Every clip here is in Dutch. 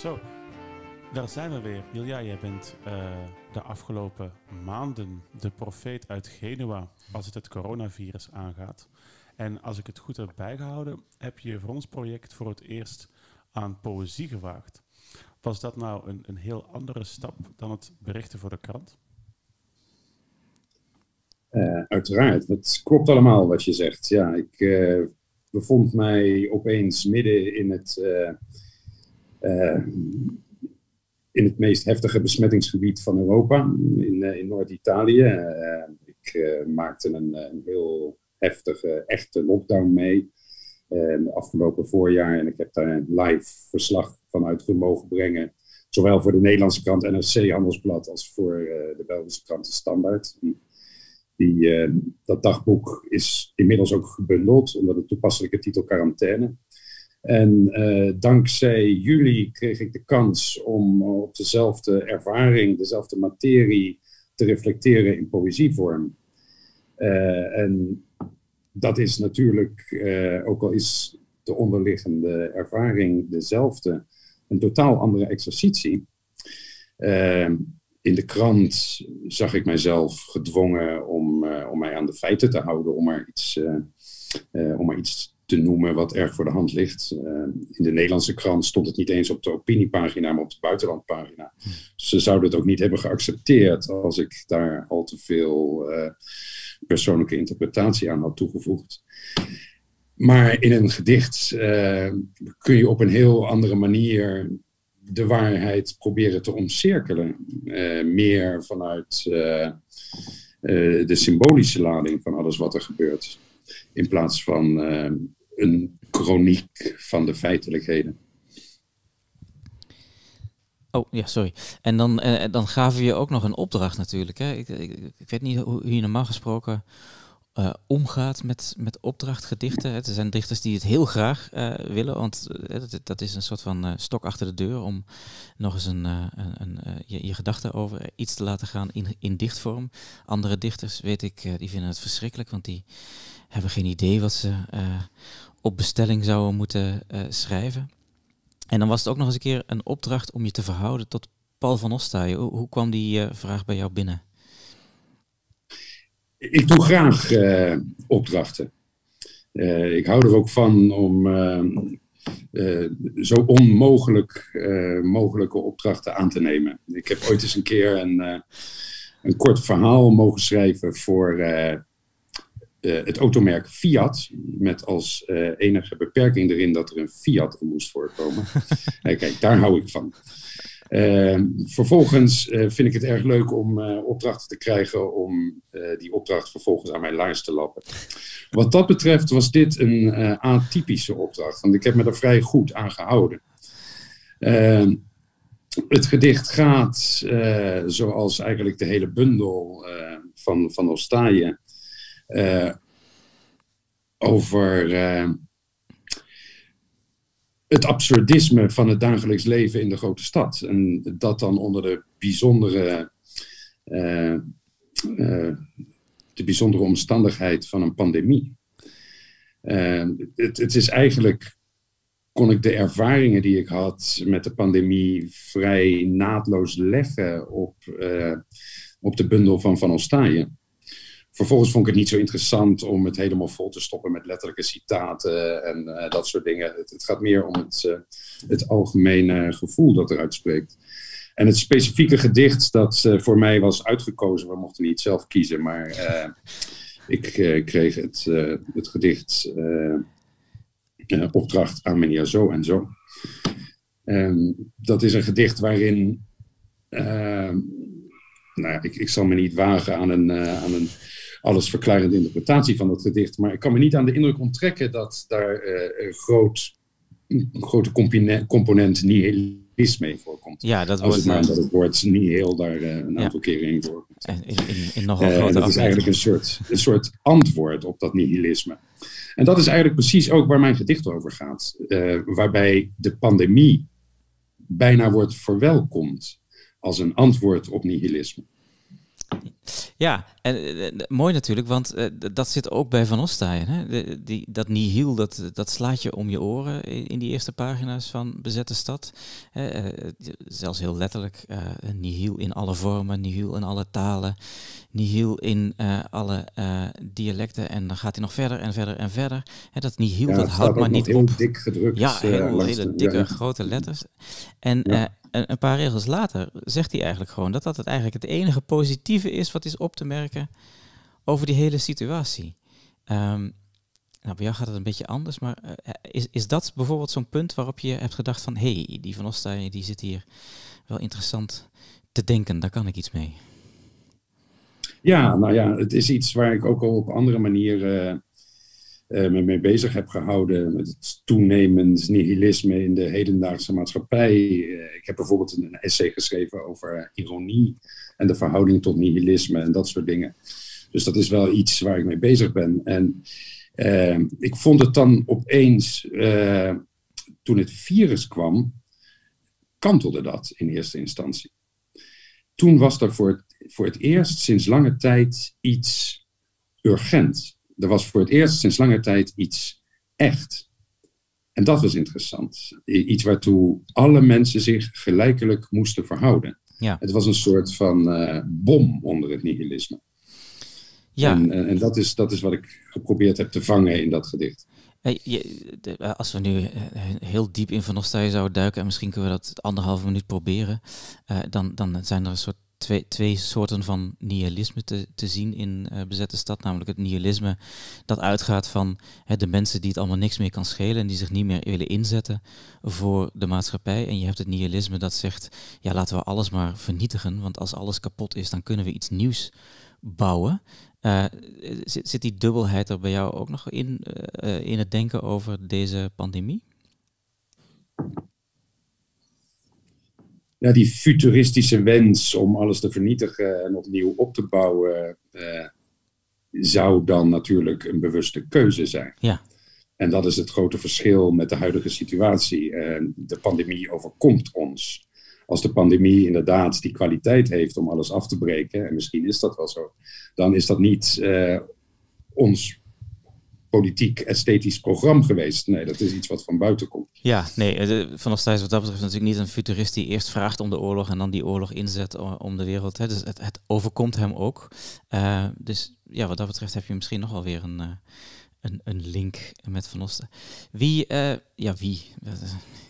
Zo, daar zijn we weer. Julia, jij bent uh, de afgelopen maanden de profeet uit Genua als het het coronavirus aangaat. En als ik het goed heb bijgehouden, heb je voor ons project voor het eerst aan poëzie gewaagd. Was dat nou een, een heel andere stap dan het berichten voor de krant? Uh, uiteraard, het klopt allemaal wat je zegt. Ja, ik uh, bevond mij opeens midden in het, in het meest heftige besmettingsgebied van Europa, in, in Noord-Italië. ik maakte een, een, heel heftige, echte lockdown mee de afgelopen voorjaar. En ik heb daar een live verslag van uit mogen brengen. Zowel voor de Nederlandse krant NRC Handelsblad als voor de Belgische krant Standaard. Die, dat dagboek is inmiddels ook gebundeld onder de toepasselijke titel Quarantaine. En uh, dankzij jullie kreeg ik de kans om op dezelfde ervaring, dezelfde materie te reflecteren in poëzievorm. Uh, en dat is natuurlijk, ook al is de onderliggende ervaring dezelfde, een totaal andere exercitie in de krant zag ik mijzelf gedwongen om, om mij aan de feiten te houden, om maar iets, om maar iets te noemen wat erg voor de hand ligt. in de Nederlandse krant stond het niet eens op de opiniepagina, maar op de buitenlandpagina. Ze zouden het ook niet hebben geaccepteerd als ik daar al te veel persoonlijke interpretatie aan had toegevoegd. Maar in een gedicht kun je op een heel andere manier de waarheid proberen te omcirkelen. Meer vanuit de symbolische lading van alles wat er gebeurt. In plaats van een chroniek van de feitelijkheden. Oh ja, sorry. En dan, dan gaven we je ook nog een opdracht natuurlijk. Hè? Ik, ik, ik weet niet hoe je normaal gesproken uh, omgaat met, met opdrachtgedichten. Er zijn dichters die het heel graag uh, willen, want uh, dat, dat, is een soort van stok achter de deur om nog eens een, een, een je, je gedachten over iets te laten gaan in, in dichtvorm. Andere dichters, weet ik, die vinden het verschrikkelijk, want die hebben geen idee wat ze op bestelling zouden moeten schrijven. En dan was het ook nog eens een keer een opdracht om je te verhouden tot Paul van Ostaaien. Hoe, hoe kwam die vraag bij jou binnen? Ik doe graag uh, opdrachten. Uh, ik hou er ook van om uh, zo onmogelijk mogelijke opdrachten aan te nemen. Ik heb ooit eens een keer een, een kort verhaal mogen schrijven voor het automerk Fiat. Met als enige beperking erin dat er een Fiat moest voorkomen. kijk, daar hou ik van. Uh, vervolgens uh, vind ik het erg leuk om uh, opdrachten te krijgen om eh, die opdracht vervolgens aan mijn lijst te lappen. Wat dat betreft was dit een atypische opdracht, want ik heb me er vrij goed aan gehouden. Ehm, het gedicht gaat, zoals eigenlijk de hele bundel van, van Ostaaien, over het absurdisme van het dagelijks leven in de grote stad. En dat dan onder de bijzondere, uh, uh, de bijzondere omstandigheid van een pandemie. Uh, het, het, is eigenlijk, kon ik de ervaringen die ik had met de pandemie vrij naadloos leggen op, op de bundel van Van Ostaaien. Vervolgens vond ik het niet zo interessant om het helemaal vol te stoppen met letterlijke citaten en uh, dat soort dingen. Het, het, gaat meer om het, uh, het algemene gevoel dat eruit spreekt. En het specifieke gedicht dat uh, voor mij was uitgekozen, we mochten niet zelf kiezen, maar ik kreeg het, het gedicht opdracht meneer Zo en Zo. Um, dat is een gedicht waarin, nou ja, ik, ik zal me niet wagen aan een, aan een alles verklarende interpretatie van het gedicht. Maar ik kan me niet aan de indruk onttrekken dat daar uh, een, groot, een grote component nihilisme in voorkomt. Ja, dat Als het maar dat het woord nihil daar uh, een aantal keren in voorkomt. In, in, in nogal grote dat is eigenlijk een soort, een soort antwoord op dat nihilisme. En dat is eigenlijk precies ook waar mijn gedicht over gaat. waarbij de pandemie bijna wordt verwelkomd als een antwoord op nihilisme. Ja, en eh, mooi natuurlijk, want uh, dat zit ook bij Van Ostaaien. Hè? De, die, dat nihil, dat, dat slaat je om je oren in die eerste pagina's van Bezette Stad. Uh, zelfs heel letterlijk, nihil in alle vormen, nihil in alle talen, nihil in alle dialecten. En dan gaat hij nog verder en verder en verder. Hè, dat nihil, ja, dat houdt maar niet heel op. dik gedrukt. Ja, heel, hele dikke, grote letters. En ja een, een, paar regels later zegt hij eigenlijk gewoon dat dat het eigenlijk het enige positieve is wat is op te merken over die hele situatie. Um, nou, bij jou gaat het een beetje anders, maar uh, is, is dat bijvoorbeeld zo'n punt waarop je hebt gedacht van hé, hey, die van Ostaaien die zit hier wel interessant te denken, daar kan ik iets mee? Ja, nou ja, het is iets waar ik ook al op andere manieren me mee bezig heb gehouden. Met het toenemend nihilisme in de hedendaagse maatschappij. Uh, ik heb bijvoorbeeld een essay geschreven over ironie en de verhouding tot nihilisme en dat soort dingen. Dus dat is wel iets waar ik mee bezig ben. En ik vond het dan opeens, toen het virus kwam, kantelde dat in eerste instantie. Toen was er voor het, voor het eerst sinds lange tijd iets urgent er was voor het eerst sinds lange tijd iets echt. En dat was interessant. Iets waartoe alle mensen zich gelijkelijk moesten verhouden. Ja. Het was een soort van uh, bom onder het nihilisme. Ja. En, en, en, dat, is, dat is wat ik geprobeerd heb te vangen in dat gedicht. De, als we nu eh, heel diep in Van Nostalgie zouden duiken, en misschien kunnen we dat anderhalve minuut proberen, dan, dan zijn er een soort twee, twee soorten van nihilisme te, te zien in uh, bezette stad. Namelijk het nihilisme dat uitgaat van hè, de mensen die het allemaal niks meer kan schelen en die zich niet meer willen inzetten voor de maatschappij. En je hebt het nihilisme dat zegt, ja laten we alles maar vernietigen, want als alles kapot is, dan kunnen we iets nieuws bouwen. Uh, zit, die dubbelheid er bij jou ook nog in, uh, in het denken over deze pandemie? Ja, die futuristische wens om alles te vernietigen en opnieuw op te bouwen, eh, zou dan natuurlijk een bewuste keuze zijn. Ja. En dat is het grote verschil met de huidige situatie. Uh, de pandemie overkomt ons. Als de pandemie inderdaad die kwaliteit heeft om alles af te breken, en misschien is dat wel zo, dan is dat niet uh, ons politiek-esthetisch programma geweest. Nee, dat is iets wat van buiten komt. Ja, nee, vanaf Thijs wat dat betreft natuurlijk niet een futurist die eerst vraagt om de oorlog en dan die oorlog inzet om de wereld. Hè. Dus het, het overkomt hem ook. Uh, dus ja, wat dat betreft heb je misschien nog wel weer een, uh, een, een link met Van Osten. Wie, uh, ja wie,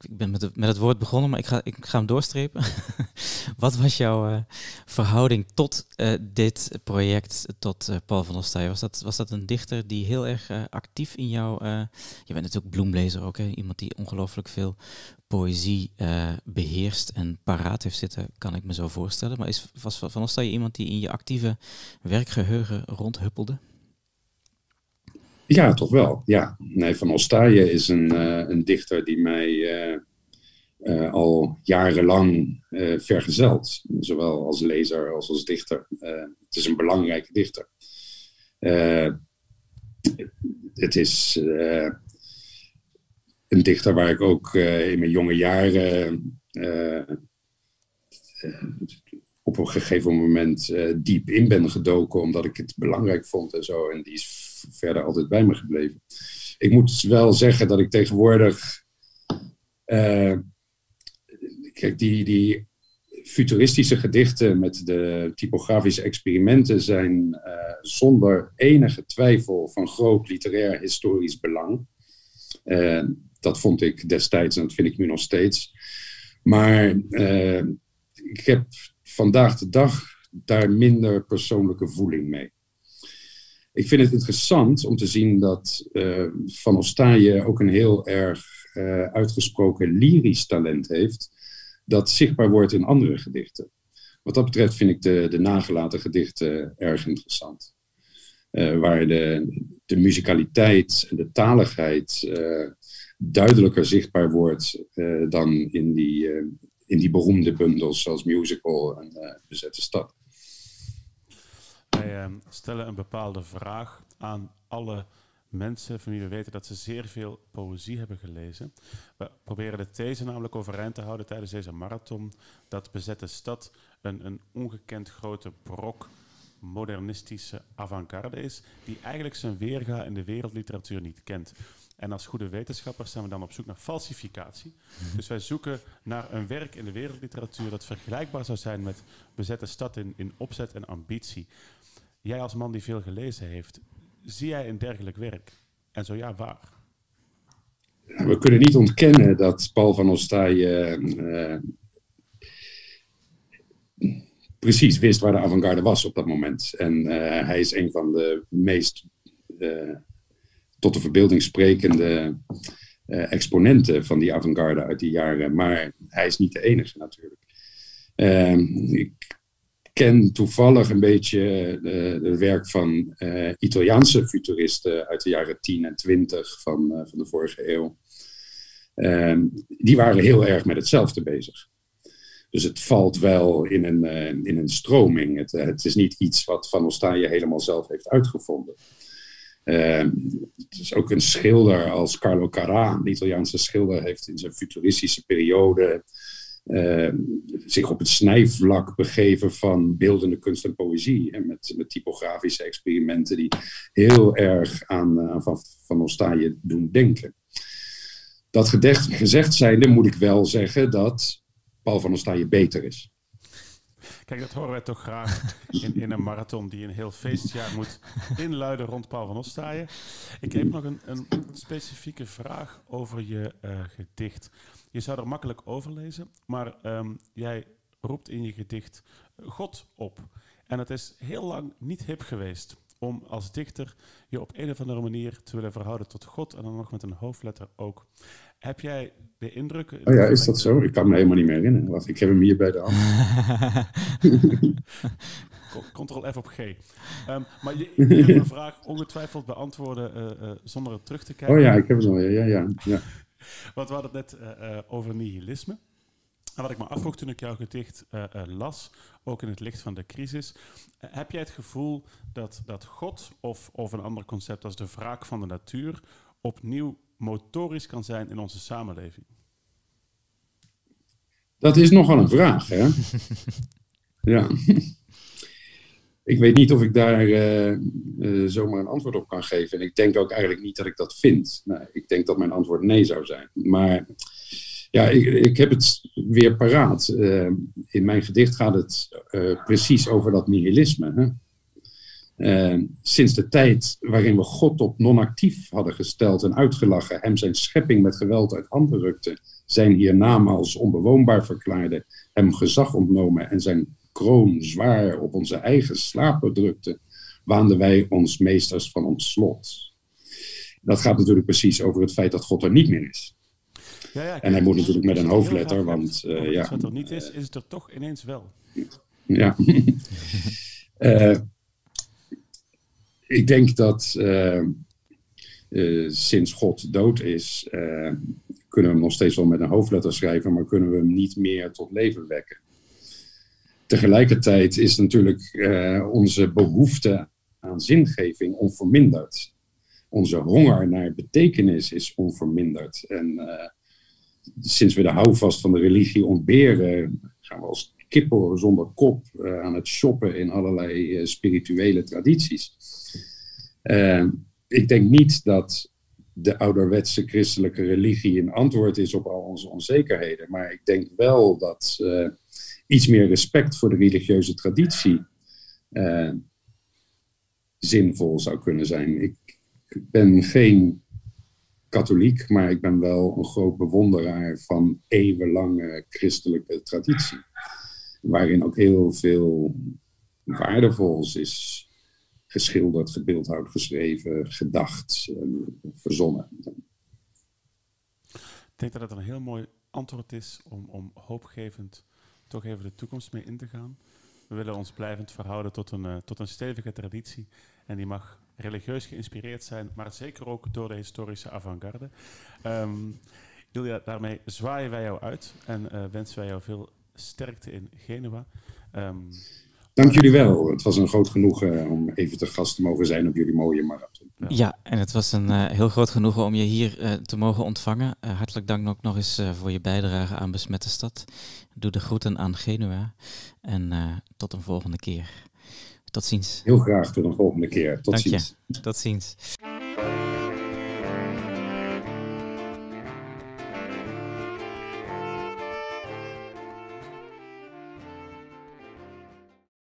ik ben met, met het woord begonnen, maar ik ga, ik ga hem doorstrepen. Wat was jouw uh, verhouding tot uh, dit project, tot Paul van Ostaaij? Was dat, was dat een dichter die heel erg actief in jou... je bent natuurlijk bloemlezer ook, iemand die ongelooflijk veel poëzie beheerst en paraat heeft zitten, kan ik me zo voorstellen. Maar is, was Van Ostaaij iemand die in je actieve werkgeheugen rondhuppelde? Ja, toch wel. Ja. Nee, Van Ostaaije is een, uh, een dichter die mij uh, uh, al jarenlang vergezelt. Zowel als lezer als als dichter. het is een belangrijke dichter. het is een dichter waar ik ook in mijn jonge jaren op een gegeven moment diep in ben gedoken, omdat ik het belangrijk vond en zo. En die is verder altijd bij me gebleven. Ik moet wel zeggen dat ik tegenwoordig. Uh, kijk, die, die futuristische gedichten met de typografische experimenten zijn uh, zonder enige twijfel van groot literair historisch belang. Uh, dat vond ik destijds en dat vind ik nu nog steeds. Maar ik heb vandaag de dag daar minder persoonlijke voeling mee ik vind het interessant om te zien dat uh, Van Ostaaije ook een heel erg uh, uitgesproken lyrisch talent heeft, dat zichtbaar wordt in andere gedichten. Wat dat betreft vind ik de, de nagelaten gedichten erg interessant. Uh, waar de, de muzikaliteit en de taligheid duidelijker zichtbaar wordt dan in die, in die beroemde bundels zoals Musical en Bezette Stad. Wij ehm, stellen een bepaalde vraag aan alle mensen van wie we weten dat ze zeer veel poëzie hebben gelezen. We proberen de these namelijk overeind te houden tijdens deze marathon dat Bezette Stad een, een ongekend grote brok modernistische avant-garde is, die eigenlijk zijn weerga in de wereldliteratuur niet kent. En als goede wetenschappers zijn we dan op zoek naar falsificatie. Dus wij zoeken naar een werk in de wereldliteratuur dat vergelijkbaar zou zijn met Bezette Stad in, in opzet en ambitie. Jij als man die veel gelezen heeft, zie jij een dergelijk werk? En zo ja, waar? We kunnen niet ontkennen dat Paul van Ostaaije uh, precies wist waar de avant-garde was op dat moment. En uh, hij is een van de meest tot de verbeelding sprekende exponenten van die avant-garde uit die jaren. Maar hij is niet de enige natuurlijk. Ehm, ik ken toevallig een beetje het werk van Italiaanse futuristen uit de jaren 10 en 20 van, van de vorige eeuw. Ehm, die waren heel erg met hetzelfde bezig. Dus het valt wel in een, in een stroming. Het, het, is niet iets wat Van Ostaaije helemaal zelf heeft uitgevonden. Uh, het is ook een schilder als Carlo Carrà, een Italiaanse schilder, heeft in zijn futuristische periode ehm, zich op het snijvlak begeven van beeldende kunst en poëzie. En met, met typografische experimenten die heel erg aan, aan Van, van Ostaaije doen denken. Dat gezegd zijnde moet ik wel zeggen dat Paul van der Staaije beter is. Kijk, dat horen wij toch graag in, in een marathon die een heel feestjaar moet inluiden rond Paul van Ostaaien. Ik heb nog een, een specifieke vraag over je uh, gedicht. Je zou er makkelijk over lezen, maar um, jij roept in je gedicht God op. En het is heel lang niet hip geweest om als dichter je op een of andere manier te willen verhouden tot God en dan nog met een hoofdletter ook. Heb jij de indruk... Oh ja, is dat zo? Ik kan me helemaal niet meer herinneren. Wacht, ik heb hem hier bij de hand. Ctrl F op G. Um, maar je, je mijn vraag ongetwijfeld beantwoorden uh, uh, zonder terug te kijken. Oh ja, ik heb het al. Ja, ja, ja. Want we hadden het net uh, over nihilisme. En wat ik me afvroeg toen ik jouw gedicht las, ook in het licht van de crisis, heb jij het gevoel dat, dat God of, of een ander concept als de wraak van de natuur opnieuw motorisch kan zijn in onze samenleving? Dat is nogal een vraag, hè? ja. ik weet niet of ik daar uh, uh, zomaar een antwoord op kan geven. En ik denk ook eigenlijk niet dat ik dat vind. Nee, ik denk dat mijn antwoord nee zou zijn. Maar ja, ik, ik heb het weer paraat. Uh, in mijn gedicht gaat het precies over dat nihilisme. Hè? Uh, sinds de tijd waarin we God op non-actief hadden gesteld en uitgelachen, hem zijn schepping met geweld uit handen rukten, zijn hiernamaals onbewoonbaar verklaarden, hem gezag ontnomen en zijn kroon zwaar op onze eigen slapen drukten, waanden wij ons meesters van ons slot. Dat gaat natuurlijk precies over het feit dat God er niet meer is. Ja, ja, en hij moet natuurlijk met een hoofdletter, want uh, ja. Wat er niet is, is het er toch ineens wel. Ja. uh, ik denk dat uh, uh, sinds God dood is, uh, kunnen we hem nog steeds wel met een hoofdletter schrijven, maar kunnen we hem niet meer tot leven wekken. Tegelijkertijd is natuurlijk onze behoefte aan zingeving onverminderd. Onze honger naar betekenis is onverminderd. En sinds we de houvast van de religie ontberen, gaan we als kippen zonder kop aan het shoppen in allerlei spirituele tradities. Uh, ik denk niet dat de ouderwetse christelijke religie een antwoord is op al onze onzekerheden. Maar ik denk wel dat uh, iets meer respect voor de religieuze traditie zinvol zou kunnen zijn. Ik ben geen katholiek, maar ik ben wel een groot bewonderaar van eeuwenlange christelijke traditie. Waarin ook heel veel waardevols is geschilderd, gebeeldhouwd, geschreven, gedacht, verzonnen. Ik denk dat het een heel mooi antwoord is om, om hoopgevend toch even de toekomst mee in te gaan. We willen ons blijvend verhouden tot een, uh, tot een stevige traditie. En die mag religieus geïnspireerd zijn, maar zeker ook door de historische avant-garde. Um, daarmee zwaaien wij jou uit en uh, wensen wij jou veel sterkte in Genua. Um, Dank jullie wel. Het was een groot genoegen om even te gast te mogen zijn op jullie mooie marathon. Ja, en het was een uh, heel groot genoegen om je hier uh, te mogen ontvangen. Uh, hartelijk dank ook nog eens voor je bijdrage aan Besmette Stad. Doe de groeten aan Genua en tot een volgende keer. Tot ziens. Heel graag tot een volgende keer. Tot Dank je. ziens. Tot ziens.